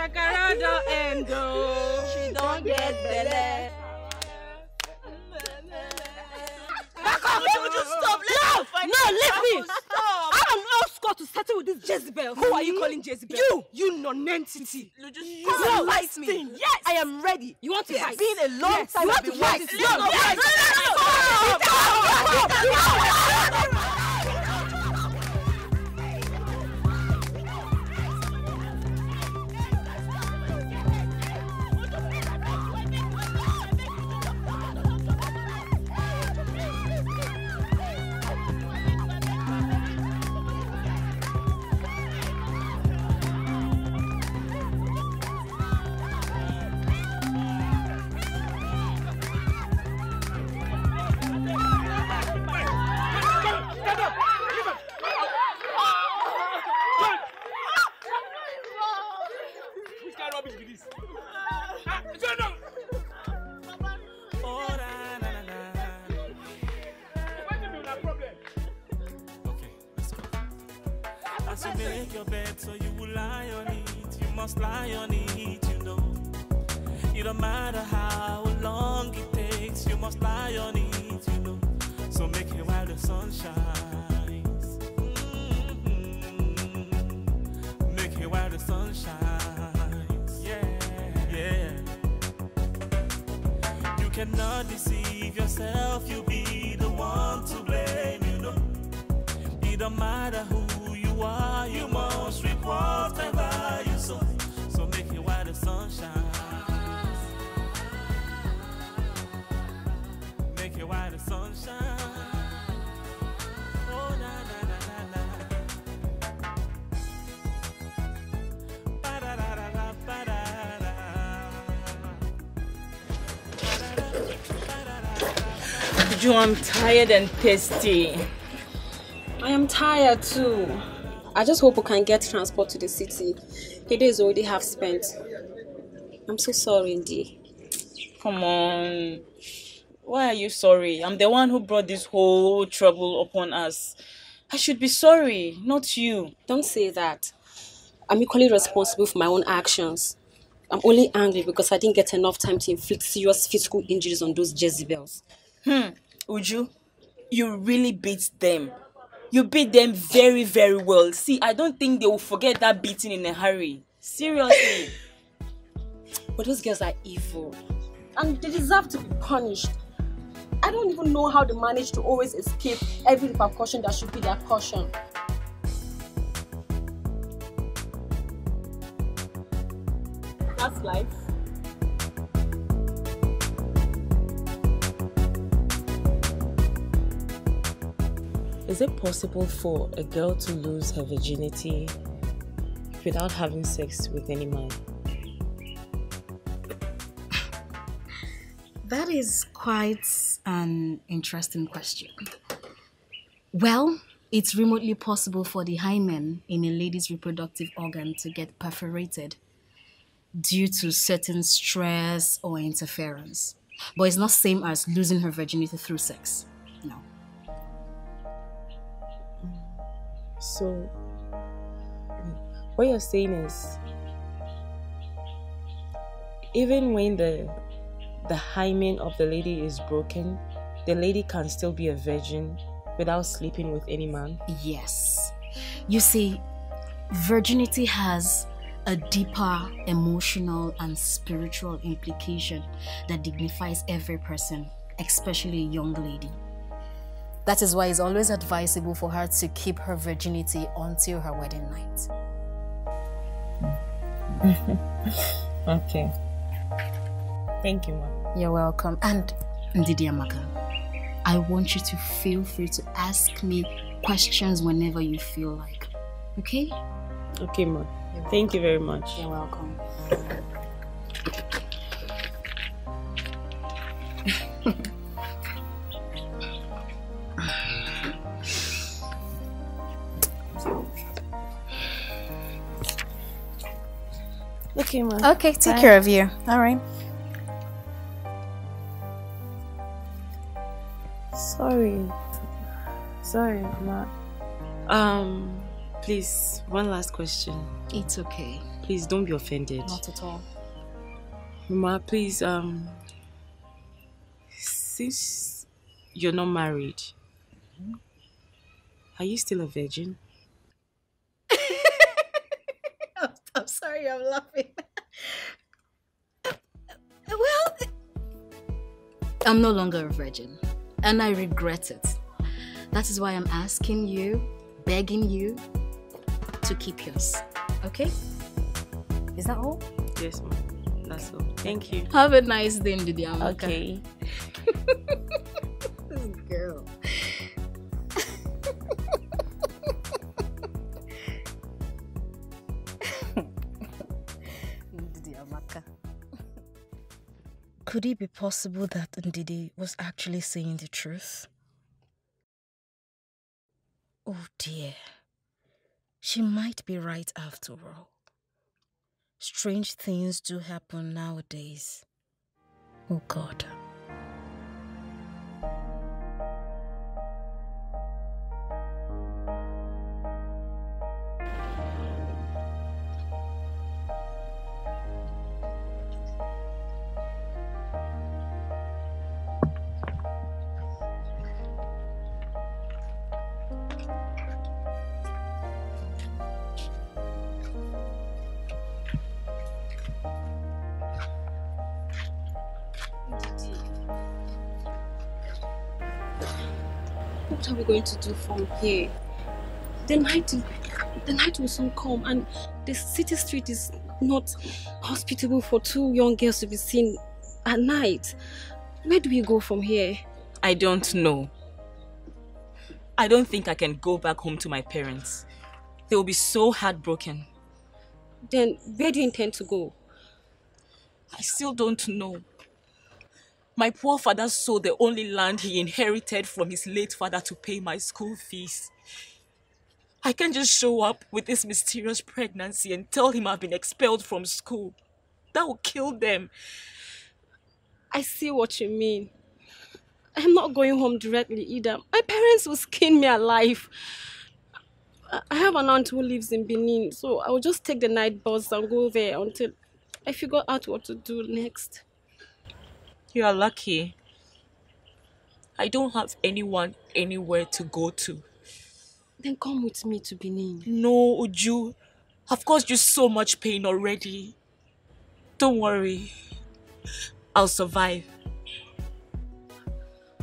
Shakara don't end oh. She don't get belly. Back off! Why would you stop? No, no, leave me. Stop! I'm an old Scott to settle with this Jezebel. Who are you calling Jezebel? You, you non-entity. You just You come are and fight me. wasting. Yes, I am ready. You want to It's fight? been a long Yes. time You want to fight? waiting. Yes. No, Yes. yes. Which cannot deceive yourself, you'll be the one to blame, you know. It don't matter who you are, you must reap whatever you sow. So make it while the sun shines. Make it while the sun shines. Ju, I'm tired and thirsty. I am tired too. I just hope we can get transport to the city. The day is already half spent. I'm so sorry, Indy. Come on. Why are you sorry? I'm the one who brought this whole trouble upon us. I should be sorry, not you. Don't say that. I'm equally responsible for my own actions. I'm only angry because I didn't get enough time to inflict serious physical injuries on those Jezebels. Hmm, Uju, you You really beat them. You beat them very, very well. See, I don't think they will forget that beating in a hurry. Seriously. But those girls are evil. And they deserve to be punished. I don't even know how they manage to always escape every repercussion that should be their caution. That's life. Is it possible for a girl to lose her virginity without having sex with any man? That is quite an interesting question. Well, it's remotely possible for the hymen in a lady's reproductive organ to get perforated due to certain stress or interference. But it's not same as losing her virginity through sex. So, what you're saying is, even when the the hymen of the lady is broken, the lady can still be a virgin without sleeping with any man. Yes. You see, virginity has a deeper emotional and spiritual implication that dignifies every person, especially a young lady. That is why it's always advisable for her to keep her virginity until her wedding night. Okay. Thank you, ma. You're welcome. And Ndidi Amaka, I want you to feel free to ask me questions whenever you feel like. Okay? Okay, ma. Thank you very much. You're welcome. Okay, ma. Okay, take Bye. care of you. All right. Sorry. Sorry, ma. Um, Please, one last question. It's okay. Please don't be offended. Not at all. Mama, please, um, since you're not married, are you still a virgin? I'm sorry, I'm laughing. well, I'm no longer a virgin, and I regret it. That is why I'm asking you, begging you to keep yours. Okay? Is that all? Yes, ma'am. That's all. Thank you. Have a nice day, Ndidi Amaka. Okay. This girl. Amaka. Could it be possible that Ndidi was actually saying the truth? Oh dear. She might be right after all. Strange things do happen nowadays. Oh God. What are we going to do from here? The night, the night will soon come, and the city street is not hospitable for two young girls to be seen at night. Where do we go from here? I don't know. I don't think I can go back home to my parents. They will be so heartbroken. Then where do you intend to go? I still don't know. My poor father sold the only land he inherited from his late father to pay my school fees. I can't just show up with this mysterious pregnancy and tell him I've been expelled from school. That will kill them. I see what you mean. I'm not going home directly either. My parents will skin me alive. I- have an aunt who lives in Benin, so I will just take the night bus and go there until I figure out what to do next. You are lucky. I don't have anyone anywhere to go to. Then come with me to Benin. No, Uju. I've caused you so much pain already. Don't worry. I'll survive.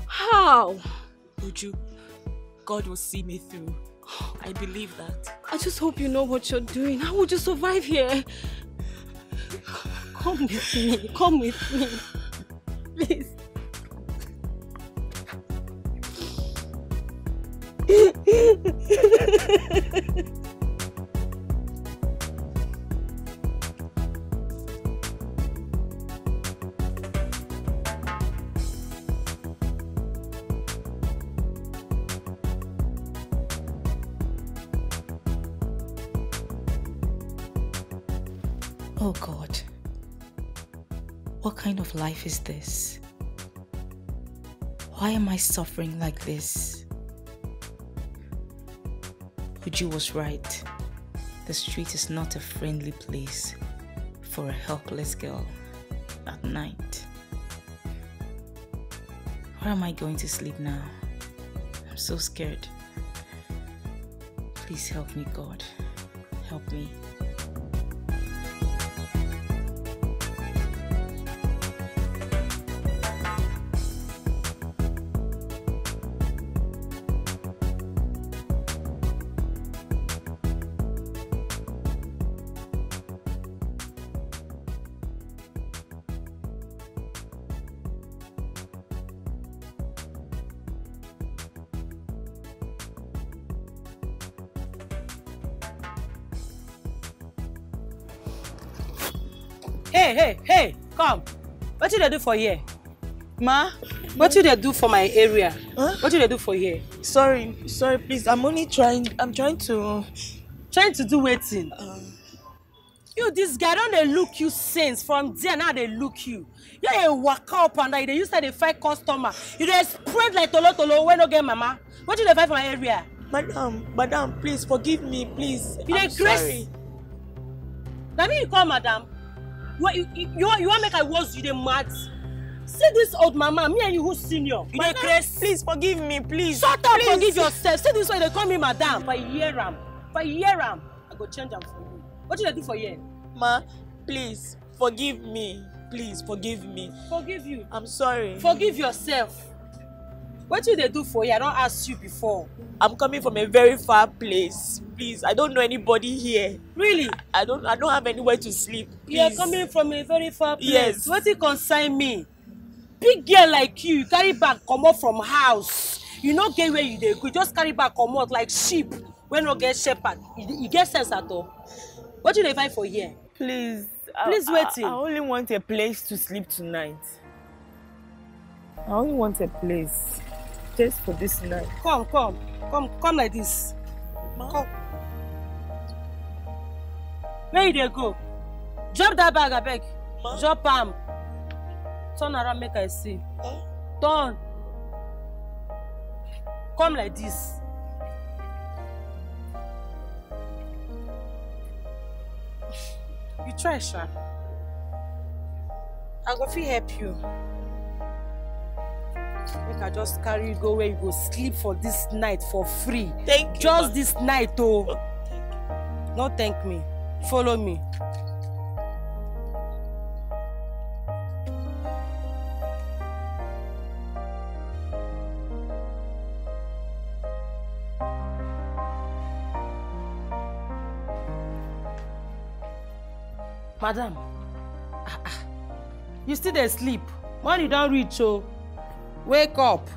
How? Uju, God will see me through. I believe that. I just hope you know what you're doing. How would you survive here? Come with me. Come with me. Please. life is this? Why am I suffering like this? Uju was right. The street is not a friendly place for a helpless girl at night. Where am I going to sleep now? I'm so scared. Please help me, God. Help me. Hey, hey, hey, come. What did they do for here? Ma, what did they do for my area? What did they do for here? Sorry, sorry, please. I'm only trying. I'm trying to. Trying to do waiting. you, this guy, don't they look you since? From there, now they look you. You a waka up and down. You dey use that they fight customer. You dey spread like tolo tolo when no get mama. What did they fight for my area? Madam, madam, please forgive me, please. You I'm dey grace? sorry. na me you call madam you you you, you wan you wan make i worse you dey mad see this old mama me and you who senior you dey grace. Please forgive me, please. shut up please. forgive yourself see this way dey call me madam if i hear am if i hear am i go change am for you wetin you dey do for here. Ma, please forgive me. Please forgive me. forgive you I'm sorry. forgive yourself wetin you they do for you? i don't ask you before. I'm coming from a very far place. Please, I don't know anybody here. really I don't I don't have anywhere to sleep. Please. you are coming from a very far place Yes. wetin concern me big girl like you you carry bag comot from house you no get where you dey go just carry bag comot like sheep wey no get shepherd you, you get sense at all wetin you dey find for here. Please. Please I, wetin? I, I only want a place to sleep tonight. I only want a place just for this night. come come come come like this. Come. Where you dey go? Drop that bag abeg Ma? drop am. Turn around make i see. Eh? turn. Come like this. You try sha. I go fit help you make i just carry you go where you go sleep for this night for free Thank you. just this night o Oh, thank you. no thank me follow me. madam ah, ah. you still dey sleep morning don reach o wake up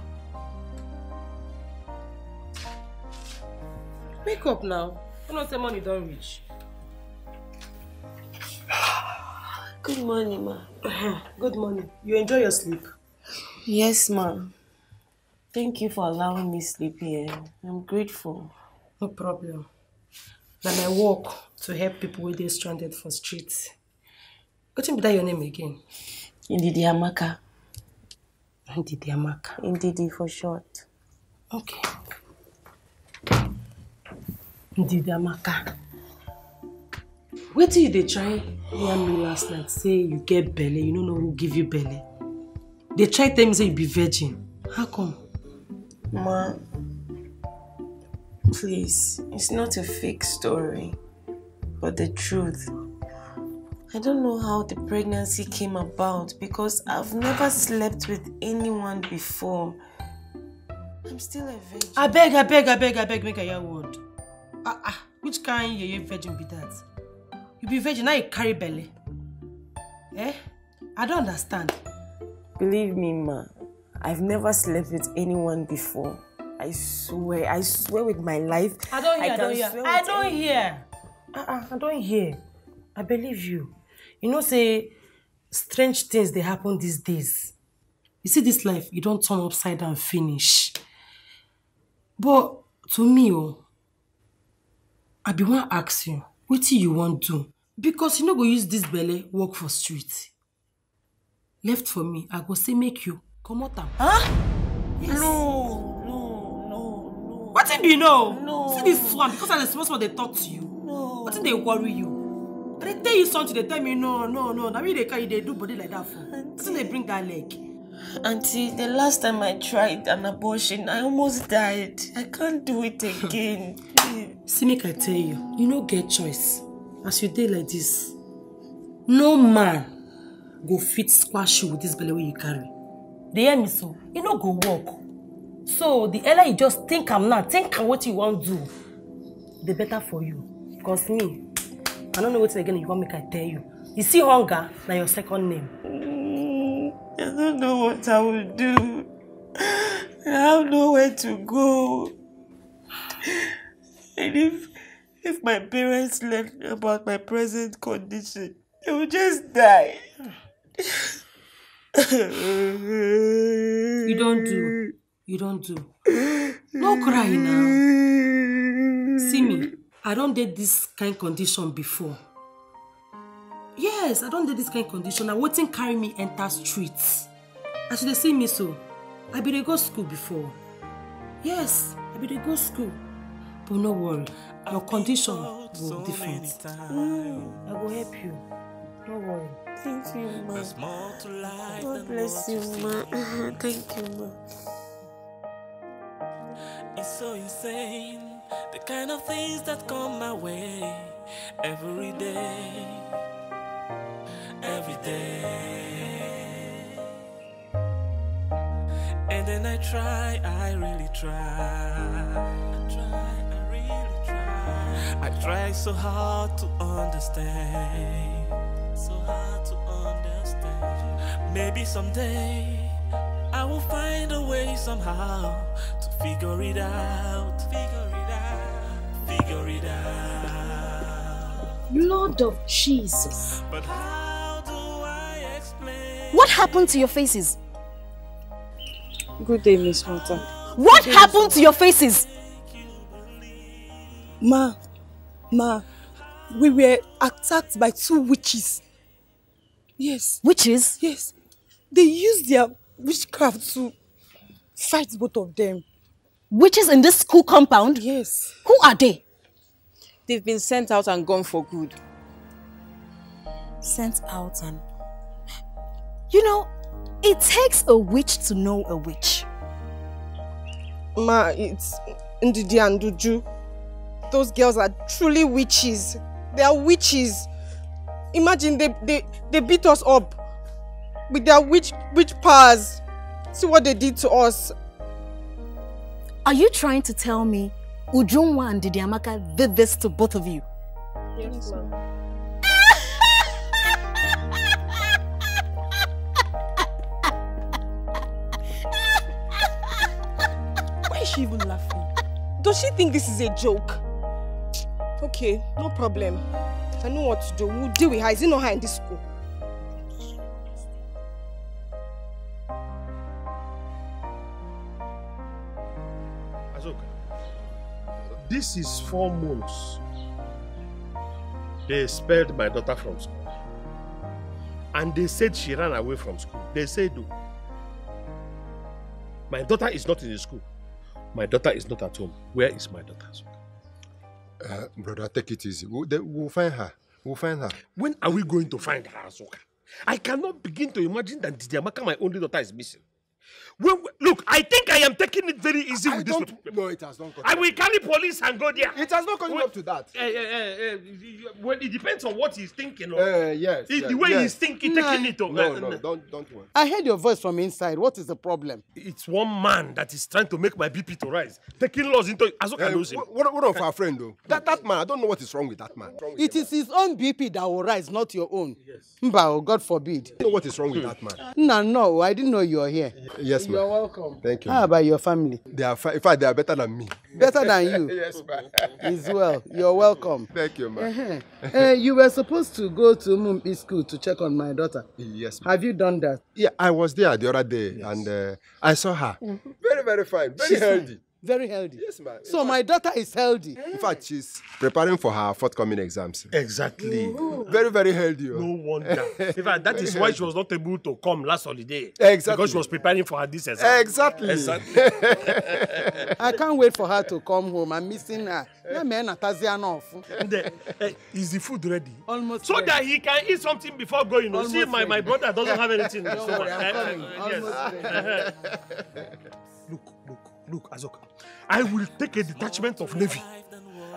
wake up now you know say morning don reach. Good morning, ma. good morning you enjoy your sleep. Yes, ma. Thank you for allowing me sleep here. I'm grateful. no problem na my work to help people wey dey stranded for street wetin be that your name again. Indidi Amaka. Ndidi amaka. Indidi for short. okay. ndidi amaka wetin you dey try yarn me last night say you get belle you no know who give you belle dey try tell me say you be virgin how come. Ma, please, it's not a fake story, but the truth. I don't know how the pregnancy came about because I've never slept with anyone before. I'm still a virgin. abeg abeg abeg abeg make i hear word ah ah which kind yeye virgin be that you be virgin now you carry belle eh i don't understand Believe me, ma, I've never slept with anyone before. I swear, I swear with my life. i don't hear i don't hear i don't any- hear ah ah i don hear i believe you you know say strange things dey happen these days you see this life e don turn upside down finish but to me o i bin wan ask you wetin you wan do because you no go use this belle work for street left for me i go say make you comot am. Huh? Yes. No, no, no, wetin be no. No. see this one because i dey small small dey talk to you. no. wetin dey worry you i dey tell you something dey tell me no no no. Na me dey carry you dey do body like that for. Wetin dey bring that leg. Auntie, the last time I tried an abortion, I almost died. I can't do it again. See make i tell you you no get choice. As you dey like this no man go fit squash you with this belle wey you carry. Dey hear me so? E no go work. So the earlier you just think am now think am wetin you wan do the better for you. Cause me i don't know wetin again you want me to tell you? You see hunger na your second name. Mm, I don't know what I will do. I have nowhere to go. And if if my parents learn about my present condition, they will just die. you don't do. You don't do. No cry now. See me i don dey this kind condition before yes i don dey this kind condition na wetin carry me enter street as you dey see me so i bin dey go school before yes i bin dey go school But no worry, your condition will be different. Mm, I will help you. Don't worry. Thank you, ma. God bless you, ma. Thank you, ma. It's so insane, the kind of things that come my way every day, every day. And then I try, I really try. I try, I really try. I try so hard to understand, so hard to understand. Maybe someday I will find a way somehow to figure it out, figure Lord of Jesus. But how do I explain? What happened to your faces? Good day, Miss Mota. What happened to your faces? Ma, ma, we were attacked by two witches. Yes. Witches? Yes. They used their witchcraft to fight both of them. Witches in this school compound? Yes. Who are they? They've been sent out and gone for good. Sent out and. You know, it takes a witch to know a witch. Ma, it's Ndidi and Uju. Those girls are truly witches. They are witches. Imagine they, they, they beat us up with their witch witch powers. See what they did to us. Are you trying to tell me Ujunwa and Didiamaka did this to both of you? Yes, ma'am. Why is she even laughing? Does she think this is a joke? Okay, no problem. I know what to do. We'll deal with her. Is it not her in this school? This is four months. They expelled my daughter from school. And they said she ran away from school. They said, "Oh, my daughter is not in the school. My daughter is not at home. Where is my daughter? Uh, brother, take it easy. We'll, we'll find her. We'll find her. When are we going to find her, Azoka? I cannot begin to imagine that Didiamaka, my only daughter, is missing. When, look, I think I am taking it very easy with this. don't- No, it has not I will carry police and go there. It has not gotten up to that. Eh, eh, eh, eh, well, it depends on what he's thinking. Of. Uh, yes, If yes, the way yes. he's thinking, Nah. taking it. oh, No, eh, no, eh, don't, don't worry. I heard your voice from inside. What is the problem? It's one man that is trying to make my BP to rise, taking laws into Azoka Uh, knows him. what, what of our friend, though? That, that man, I don't know what is wrong with that man. It is his own BP that will rise, not your own. Yes. Mbao, God forbid. I don't know what is wrong with that man. No, no, I didn't know you were here. Yes, ma'am. You're welcome. Thank you. How about your family? They are, in fact, they are better than me. Better than you? yes, ma'am. As well. You're welcome. Thank you, ma'am. Uh-huh. Uh, you were supposed to go to Mumpi school to check on my daughter. Yes, ma'am. Have you done that? Yeah, I was there the other day and uh, I saw her. Very, very fine. Very She's healthy. Very healthy. Yes, ma'am. So my daughter is healthy. In fact, she's preparing for her forthcoming exams. Exactly. Very, very healthy. oh. No wonder. In fact, that is why she was not able to come last holiday. Exactly. Because she was preparing for her this exam. Exactly. Exactly. I can't wait for her to come home. I'm missing her. Yeah, man. And, uh, is the food ready? Almost So ready. that he can eat something before going. See, Almost my, my ready. brother doesn't have anything. Don't so, worry, I'm eh, coming. eh, Almost yes. look, look, look, Azoka. I will take a detachment of Navy,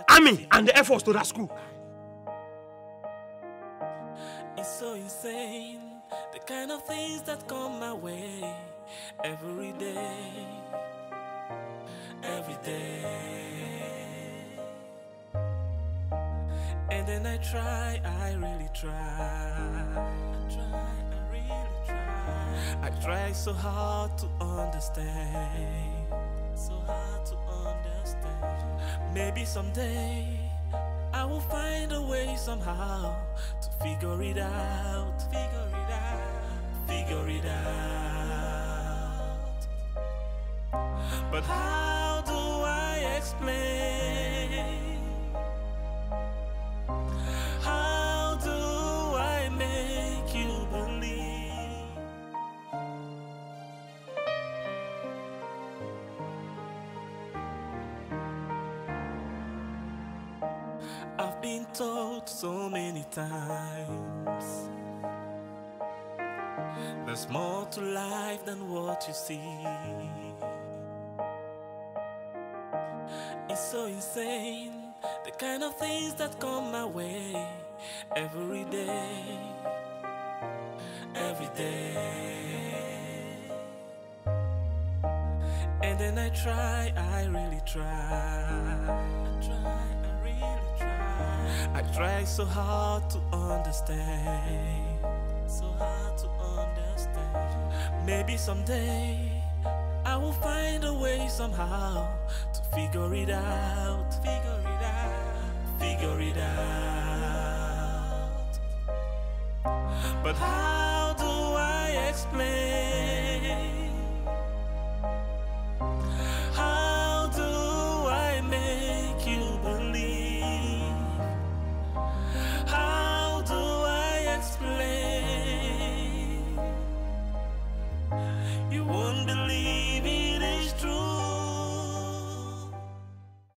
Army, and the Air Force to that school. It's so insane, the kind of things that come my way every day, every day. And then I try, I really try. I try, I really try. I try so hard to understand, so hard to understand. Maybe someday I will find a way somehow to figure it out, figure it out, figure it out. But how do I explain? Times. There's more to life than what you see. It's so insane, the kind of things that come my way every day, every day. And then I try, I really try. I try, try. So hard to understand. So hard to understand. Maybe someday I will find a way somehow to figure it out. Figure it out. Figure it out. But how do I explain?